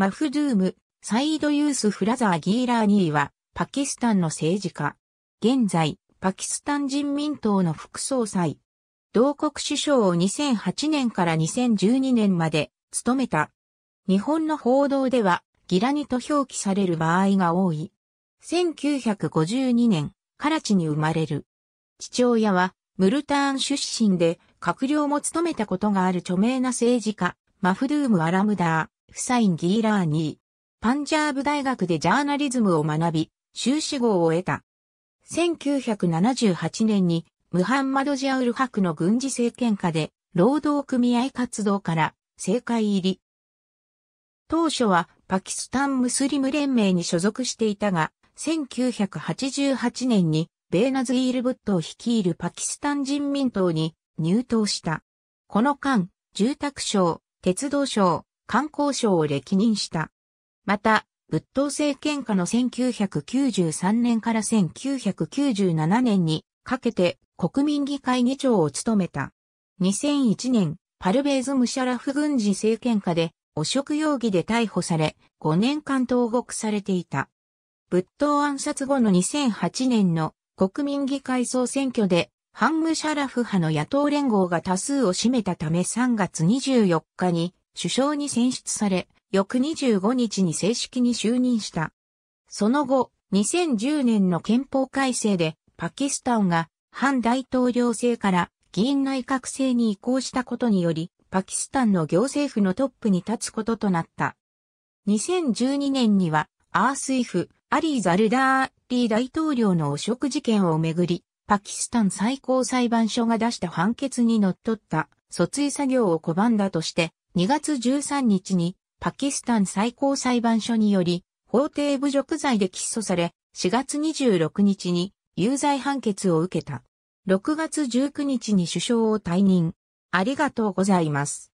マフドゥーム、サイードユースフラザー・ギーラーニーは、パキスタンの政治家。現在、パキスタン人民党の副総裁。同国首相を2008年から2012年まで務めた。日本の報道では、ギラニと表記される場合が多い。1952年、カラチに生まれる。父親は、ムルターン出身で、閣僚も務めたことがある著名な政治家、マフドゥーム・アラムダー、フサイン・ギーラーニー。パンジャーブ大学でジャーナリズムを学び、修士号を得た。1978年に、ムハンマド・ジアウルハクの軍事政権下で、労働組合活動から政界入り。当初はパキスタン・ムスリム連盟に所属していたが、1988年にベーナズイール・ブットを率いるパキスタン人民党に入党した。この間、住宅省、鉄道省、観光省を歴任した。また、仏頭政権下の1993年から1997年にかけて国民議会議長を務めた。2001年、パルベーズ・ムシャラフ軍事政権下で汚職容疑で逮捕され、5年間投獄されていた。仏頭暗殺後の2008年の国民議会総選挙で、ハンムシャラフ派の野党連合が多数を占めたため3月24日に首相に選出され、翌25日に正式に就任した。その後、2010年の憲法改正でパキスタンが半大統領制から議院内閣制に移行したことにより、パキスタンの行政府のトップに立つこととなった。2012年には、アースィフ、アリー・ザルダーリー大統領の汚職事件をめぐり、パキスタン最高裁判所が出した判決にのっった訴追作業を拒んだとして、2月13日にパキスタン最高裁判所により法廷侮辱罪で起訴され、4月26日に有罪判決を受けた。6月19日に首相を退任。ありがとうございます。